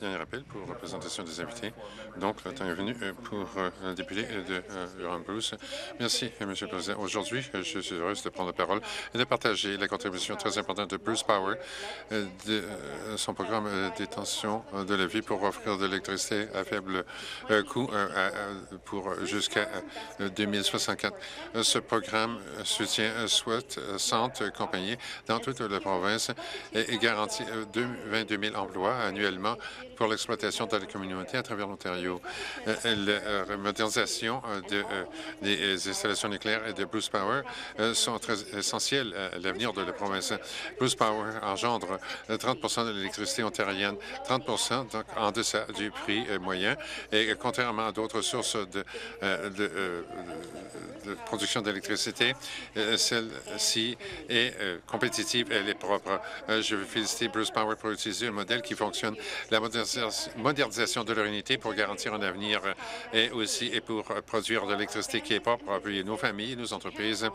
Dernier rappel pour représentation des invités. Donc, le temps est venu euh, pour euh, le député de euh, Bruce. Merci, Monsieur le Président. Aujourd'hui, je suis heureuse de prendre la parole et de partager la contribution très importante de Bruce Power de son programme d'étention de la vie pour offrir de l'électricité à faible coût pour jusqu'à 2064. Ce programme soutient 60 compagnies dans toute la province et garantit 22 000 emplois annuellement pour l'exploitation de la communauté à travers l'Ontario. Euh, la modernisation euh, de, euh, des installations nucléaires et de Bruce Power sont très essentielles à l'avenir de la province. Bruce Power engendre 30% de l'électricité ontarienne, 30 donc en deçà du prix moyen. Et contrairement à d'autres sources de, production d'électricité, celle-ci est compétitive, elle est propre. je veux féliciter Bruce Power pour utiliser un modèle qui fonctionne. La modernisation de leur unité pour garantir un avenir et aussi et pour produire de l'électricité qui est propre pour appuyer nos familles, nos entreprises,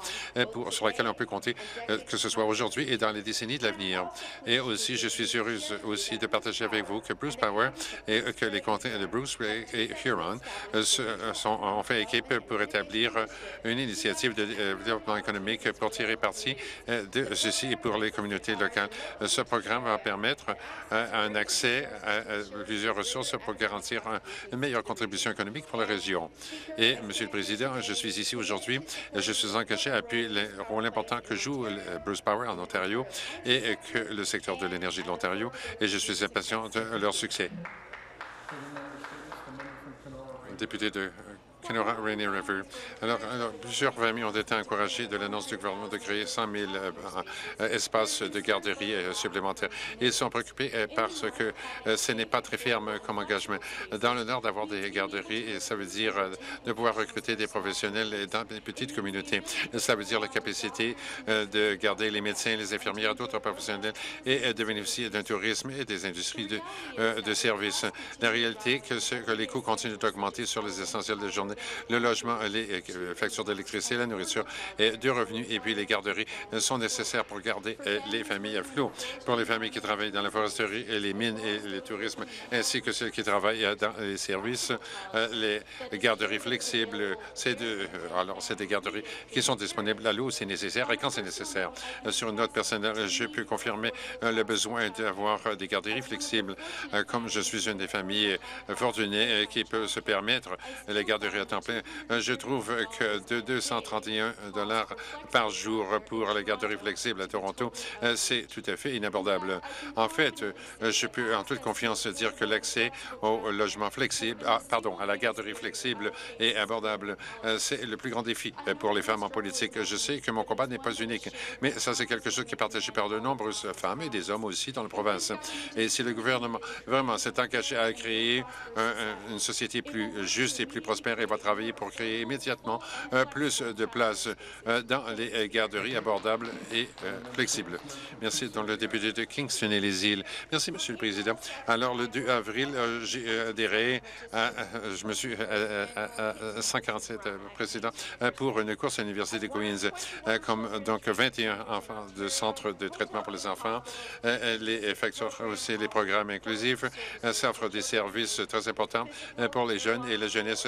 pour, sur lesquelles on peut compter, euh, que ce soit aujourd'hui et dans les décennies de l'avenir. Et aussi, je suis heureuse aussi de partager avec vous que Bruce Power et que les comtés de Bruce et Huron euh, euh, sont, ont fait équipe pour établir une initiative de développement économique pour tirer parti de ceci et pour les communautés locales. Ce programme va permettre un accès plusieurs ressources pour garantir une meilleure contribution économique pour la région. Et, Monsieur le Président, je suis ici aujourd'hui. Je suis engagé à appuyer le rôle important que joue Bruce Power en Ontario et que le secteur de l'énergie de l'Ontario, et je suis impatient de leur succès. Député de Alors, plusieurs familles ont été encouragées de l'annonce du gouvernement de créer 100 000 euh, euh, espaces de garderie euh, supplémentaires. Ils sont préoccupés parce que ce n'est pas très ferme comme engagement. Dans le Nord, d'avoir des garderies, ça veut dire de pouvoir recruter des professionnels dans des petites communautés. Ça veut dire la capacité de garder les médecins, les infirmières, d'autres professionnels et de bénéficier d'un tourisme et des industries de, de services. La réalité, que, que les coûts continuent d'augmenter sur les essentiels de journée le logement, les euh, factures d'électricité, la nourriture et du revenu, et puis les garderies sont nécessaires pour garder euh, les familles à flot. Pour les familles qui travaillent dans la foresterie, les mines et le tourisme, ainsi que ceux qui travaillent euh, dans les services, les garderies flexibles, c'est alors c'est des garderies qui sont disponibles à l'eau c'est nécessaire et quand c'est nécessaire. Sur une note personnelle, je peux confirmer le besoin d'avoir des garderies flexibles. Comme je suis une des familles fortunées qui peut se permettre les garderies euh, je trouve que de 231 dollars par jour pour la garderie flexible à Toronto, euh, c'est tout à fait inabordable. En fait, euh, je peux en toute confiance dire que l'accès au logement flexible, ah, pardon, à la garderie flexible est abordable. C'est le plus grand défi pour les femmes en politique. Je sais que mon combat n'est pas unique, mais ça, c'est quelque chose qui est partagé par de nombreuses femmes et des hommes aussi dans la province. Et si le gouvernement vraiment s'est engagé à créer une société plus juste et plus prospère et va travailler pour créer immédiatement euh, plus de places euh, dans les euh, garderies abordables et flexibles. Merci. Dans le député de Kingston et les îles. Merci, Monsieur le Président. Alors, le 2 avril, j'ai adhéré à, je me suis à, 147 président pour une course à l'Université de Queens, comme donc 21 enfants de centres de traitement pour les enfants, les factures aussi les programmes inclusifs, ça offre des services très importants pour les jeunes et la jeunesse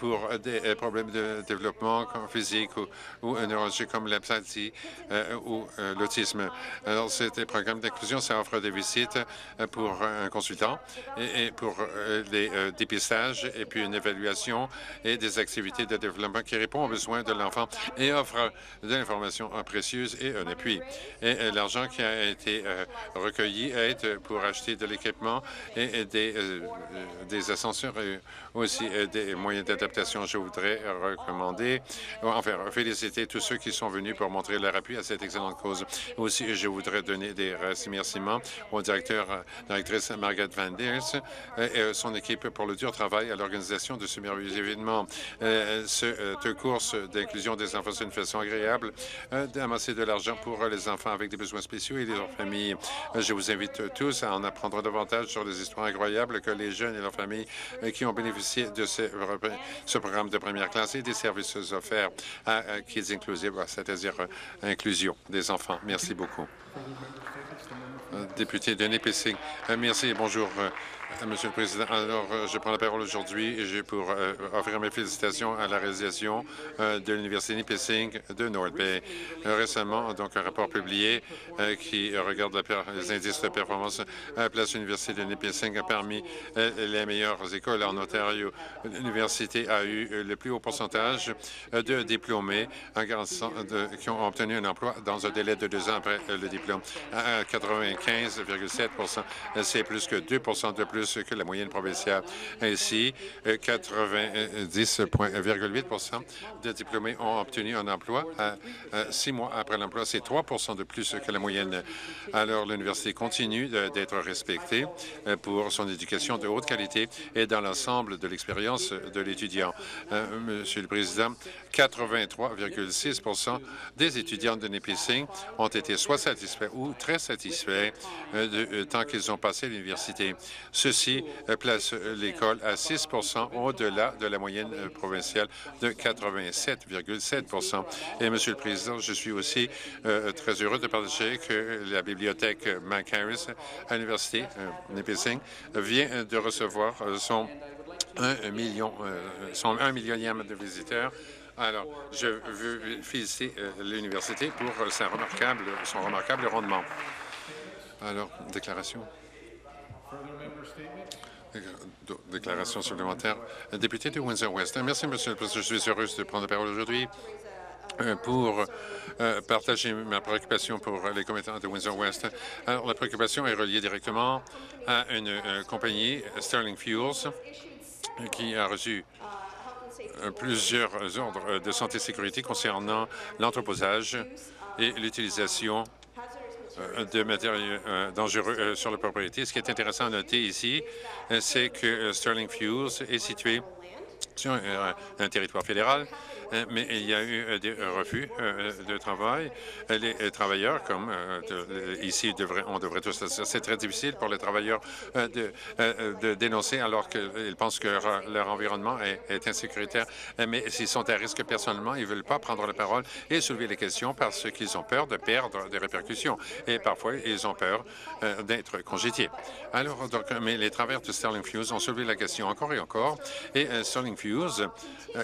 pour des euh, problèmes de développement physique ou, ou neurologique comme l'absentie euh, ou euh, l'autisme. Alors, c'est des programmes d'inclusion, ça offre des visites pour un consultant et, pour les dépistages et puis une évaluation et des activités de développement qui répondent aux besoins de l'enfant et offre de l'information précieuse et un appui. Et l'argent qui a été recueilli aide pour acheter de l'équipement et, des, des ascenseurs et aussi des moyens d'adaptation je voudrais recommander, enfin, féliciter tous ceux qui sont venus pour montrer leur appui à cette excellente cause. Aussi, je voudrais donner des remerciements au directeur, directrice Margaret Van Ders et son équipe pour le dur travail à l'organisation de ce merveilleux événement. Euh, cette course d'inclusion des enfants, c'est une façon agréable euh, d'amasser de l'argent pour les enfants avec des besoins spéciaux et leurs familles. Je vous invite tous à en apprendre davantage sur les histoires incroyables que les jeunes et leurs familles euh, qui ont bénéficié de ces ce programme de première classe et des services offerts à Kids Inclusive, c'est-à-dire inclusion des enfants. Merci beaucoup. Député Denis Pessing. Merci et bonjour. Euh, Monsieur le Président, alors euh, je prends la parole aujourd'hui pour euh, offrir mes félicitations à la réalisation de l'Université Nipissing de North Bay. récemment, donc un rapport publié qui regarde les indices de performance place l'Université de Nipissing parmi les meilleures écoles en Ontario. L'université a eu le plus haut pourcentage de diplômés qui ont obtenu un emploi dans un délai de deux ans après le diplôme. 95,7 C'est plus que 2% de plus que la moyenne provinciale. Ainsi, 90,8% de diplômés ont obtenu un emploi six mois après l'emploi. C'est 3% de plus que la moyenne. Alors, l'université continue d'être respectée euh, pour son éducation de haute qualité et dans l'ensemble de l'expérience de l'étudiant. Euh, Monsieur le Président, 83,6% des étudiants de Nipissing ont été soit satisfaits ou très satisfaits euh, de, tant qu'ils ont passé l'université. Ceci euh, place l'école à 6% au-delà de la moyenne euh, provinciale de 87,7% Et, Monsieur le Président, je suis aussi très heureux de partager que la bibliothèque McHarris à l'Université Nipissing vient de recevoir son 1 million, son 1 millionième de visiteurs alors, je veux féliciter euh, l'université pour remarquable, son remarquable rendement. Alors, déclaration. Déclaration supplémentaire. Député de Windsor-West. Merci, Monsieur le Président. Je suis heureuse de prendre la parole aujourd'hui euh, pour euh, partager ma préoccupation pour les commettants de Windsor-West. Alors, la préoccupation est reliée directement à une compagnie, Sterling Fuels, qui a reçu euh, plusieurs ordres euh, de santé et sécurité concernant l'entreposage et l'utilisation euh, de matériaux dangereux sur la propriété. Ce qui est intéressant à noter ici, c'est que Sterling Fuels est situé sur un territoire fédéral Hein, mais il y a eu euh, des euh, refus euh, de travail. Les travailleurs, comme ici, on devrait tous c'est très difficile pour les travailleurs de, dénoncer alors qu'ils pensent que leur environnement est, insécuritaire. Mais s'ils sont à risque personnellement, ils ne veulent pas prendre la parole et soulever les questions parce qu'ils ont peur de perdre des répercussions. Et parfois, ils ont peur d'être congédiés. Alors, donc, mais les travailleurs de Sterling Fuse ont soulevé la question encore et encore. Et Sterling Fuse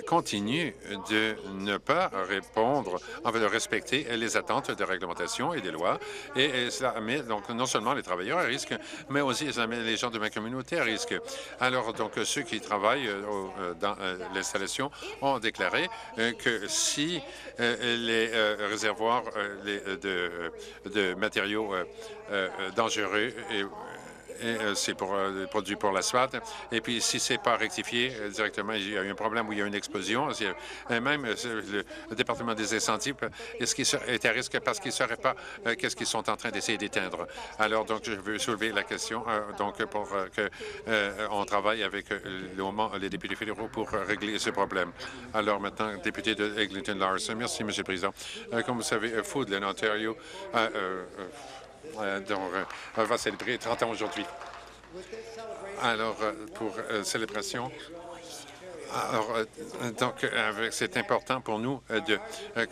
continue de ne pas répondre, en fait, de respecter les attentes de réglementation et des lois. Et, cela met donc non seulement les travailleurs à risque, mais aussi les gens de ma communauté à risque. Alors, donc, ceux qui travaillent euh, euh, dans euh, l'installation ont déclaré que si les réservoirs de, de matériaux dangereux euh, c'est pour euh, produit pour l'asphalte. Et puis, si c'est pas rectifié euh, directement, il y a eu un problème où il y a une explosion. Même le, département des incendies est à risque parce qu'il ne saurait pas qu'est-ce qu'ils sont en train d'essayer d'éteindre? Alors, donc, je veux soulever la question donc pour que on travaille avec les députés fédéraux pour régler ce problème. Alors, maintenant, député de Eglinton Larson. Merci, M. le Président. comme vous savez, Foodland, Ontario, euh, donc, on va célébrer 30 ans aujourd'hui. Alors, euh, pour euh, célébration, alors, euh, donc, c'est important pour nous euh, de, euh,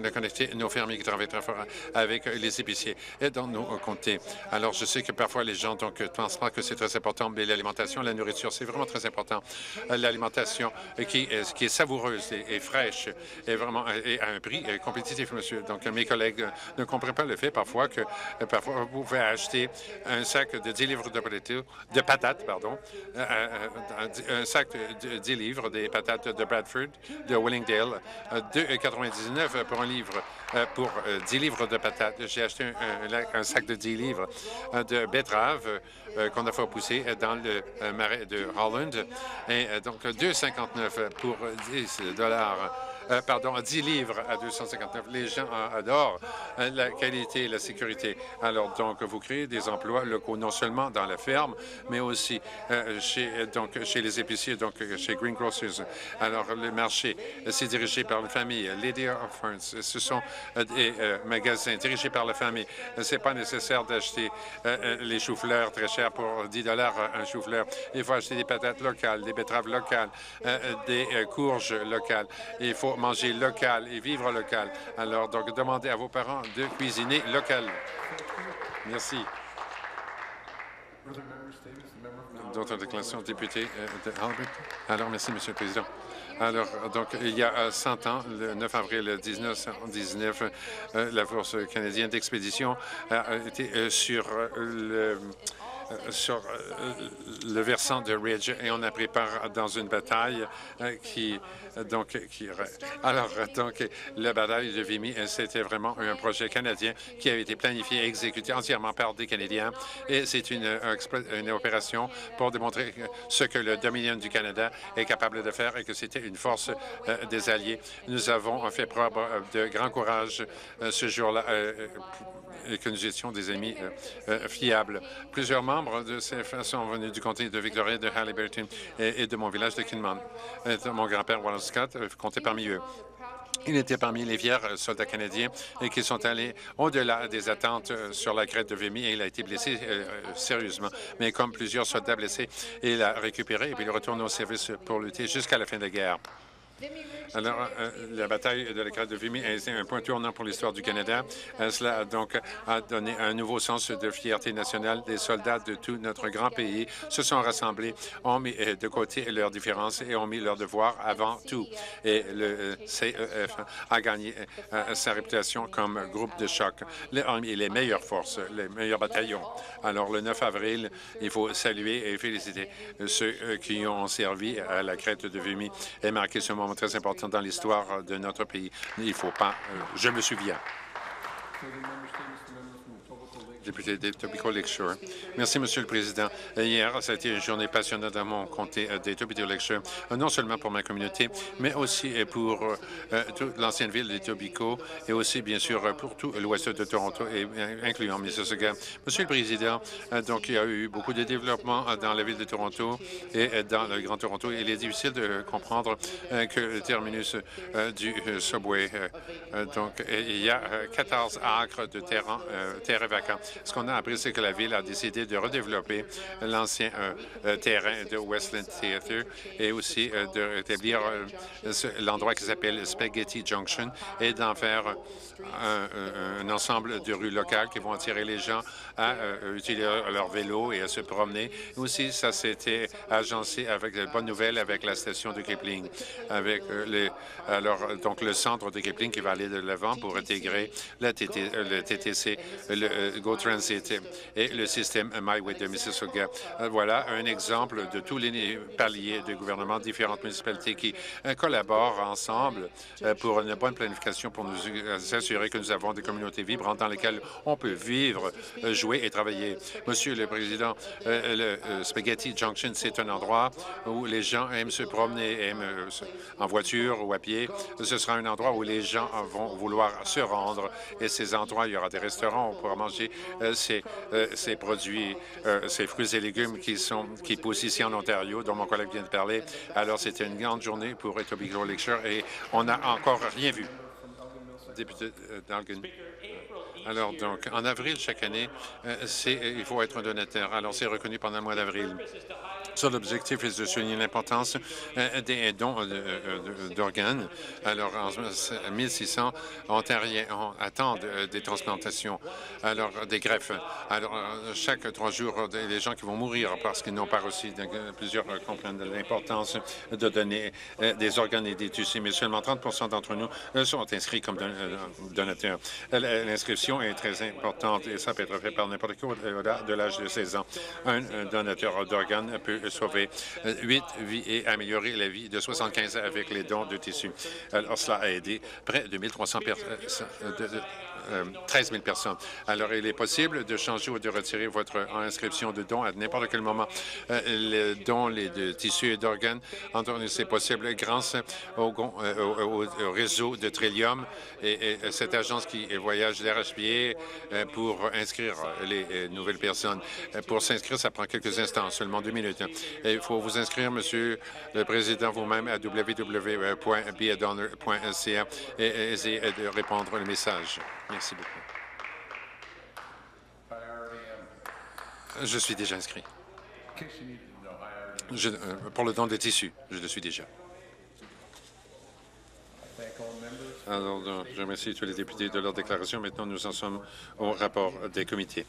de, connecter nos fermiers qui travaillent très fort avec les épiciers et dans nos comtés. Alors, je sais que parfois les gens ne pensent pas que c'est très important, mais l'alimentation, la nourriture, c'est vraiment très important. L'alimentation qui, est savoureuse et, fraîche est vraiment à un prix compétitif, monsieur. Donc, mes collègues ne comprennent pas le fait parfois que parfois vous pouvez acheter un sac de 10 livres de, de patates, pardon, un sac de 10 livres des patates de Bradford, de Willingdale, 2,99 pour un livre, euh, pour 10 euh, livres de patates. J'ai acheté un, sac de 10 livres euh, de betteraves qu'on a fait pousser dans le marais de Holland. Et donc, 2,59 pour 10 dollars pardon, 10 livres à 259. Les gens adorent la qualité et la sécurité. Alors, donc, vous créez des emplois locaux, non seulement dans la ferme, mais aussi chez, donc, chez les épiciers, donc chez Green Grocers. Alors, le marché, c'est dirigé par la famille. Lady of ce sont des magasins dirigés par la famille. Ce n'est pas nécessaire d'acheter les choux-fleurs très chers pour 10 dollars un chou-fleur. Il faut acheter des patates locales, des betteraves locales, des courges locales. Il faut manger local et vivre local. Alors, donc, demandez à vos parents de cuisiner local. Merci. D'autres déclarations, député de Albert. Alors, merci, Monsieur le Président. Alors, donc, il y a 100 ans, le 9 avril 1919, la Force canadienne d'expédition a été sur le euh, sur euh, le versant de Ridge et on a pris part dans une bataille euh, qui donc alors donc la bataille de Vimy c'était vraiment un projet canadien qui a été planifié et exécuté entièrement par des Canadiens et c'est une, une opération pour démontrer ce que le Dominion du Canada est capable de faire et que c'était une force des Alliés. Nous avons fait preuve de grand courage ce jour-là nous étions des amis euh, euh, fiables. Plusieurs membres de ces sont venus du comté de Victoria, de Halliburton et, de mon village de Kinman. mon grand-père Wallace Scott euh, comptait parmi eux. Il était parmi les fiers soldats canadiens et qui sont allés au-delà des attentes sur la crête de Vimy et il a été blessé sérieusement. Mais comme plusieurs soldats blessés, il a récupéré et puis il retourne au service pour lutter jusqu'à la fin de la guerre. Alors, euh, la bataille de la crête de Vimy a été un point tournant pour l'histoire du Canada. Euh, cela a donc donné un nouveau sens de fierté nationale. Des soldats de tout notre grand pays se sont rassemblés, ont mis euh, de côté leurs différences et ont mis leur devoir avant tout. Et le CEF a gagné sa réputation comme groupe de choc, les, les meilleures forces, les meilleurs bataillons. Alors, le 9 avril, il faut saluer et féliciter ceux qui ont servi à la crête de Vimy et marquer ce moment très important dans l'histoire de notre pays. Il ne faut pas... Euh, je me souviens député. Merci, Monsieur le Président. Hier, ça a été une journée passionnante dans mon comté euh, d'Etobicoke euh, non seulement pour ma communauté, mais aussi euh, pour toute l'ancienne ville d'Etobicoke et aussi, bien sûr, pour tout l'ouest de Toronto, et, incluant Mississauga. Monsieur le Président, donc, il y a eu beaucoup de développement dans la ville de Toronto et dans le Grand Toronto. Il est difficile de comprendre que le terminus du subway, donc, il y a 14 acres de terrain, terrain vacant. Ce qu'on a appris, c'est que la ville a décidé de redévelopper l'ancien euh, euh, terrain de Westland Theatre et aussi euh, de rétablir l'endroit qui s'appelle Spaghetti Junction et d'en faire un, ensemble de rues locales qui vont attirer les gens à utiliser leur vélo et à se promener. Aussi, ça s'était agencé avec de bonnes nouvelles avec la station de Kipling, avec le centre de Kipling qui va aller de l'avant pour intégrer le TTC, le Go Et le système MyWay de Mississauga. Euh, voilà un exemple de tous les paliers de gouvernement, différentes municipalités qui euh, collaborent ensemble euh, pour une bonne planification pour nous assurer que nous avons des communautés vibrantes dans lesquelles on peut vivre, jouer et travailler. Monsieur le Président, le Spaghetti Junction, c'est un endroit où les gens aiment se promener, en voiture ou à pied. Ce sera un endroit où les gens vont vouloir se rendre et ces endroits, il y aura des restaurants, on pourra manger euh, euh, ces, produits, euh, ces fruits et légumes qui, sont, qui poussent ici en Ontario, dont mon collègue vient de parler. Alors, c'était une grande journée pour Etobicoke Lakeshore et on n'a encore rien vu. Député. Alors, donc, en avril chaque année, il faut être un donateur. Alors, c'est reconnu pendant le mois d'avril. Sur l'objectif est de souligner l'importance euh, des dons euh, euh, d'organes. Alors, en 1600 Ontariens attendent des transplantations, alors des greffes. Alors, chaque trois jours, des gens qui vont mourir parce qu'ils n'ont pas reçu, plusieurs comprennent l'importance de donner des organes et des tissus, mais seulement 30 d'entre nous sont inscrits comme donateurs. L'inscription est très importante et ça peut être fait par n'importe qui au-delà de l'âge de 16 ans. Un, donateur d'organes peut sauver huit vies et améliorer la vie de 75 avec les dons de tissus. Alors, cela a aidé près de 1300 personnes. 13 000 personnes. Alors, il est possible de changer ou de retirer votre inscription de don à n'importe quel moment. les dons les, de tissus et d'organes, c'est possible grâce au, au, réseau de Trillium et, cette agence qui voyage d'RHPA pour inscrire les nouvelles personnes. Pour s'inscrire, ça prend quelques instants, seulement deux minutes. il faut vous inscrire, Monsieur le Président, vous-même à www.beadonor.ca et essayer de répondre au message. Merci beaucoup. Je suis déjà inscrit. Euh, pour le don des tissus, je le suis déjà. Alors, je remercie tous les députés de leur déclaration. Maintenant, nous en sommes au rapport des comités.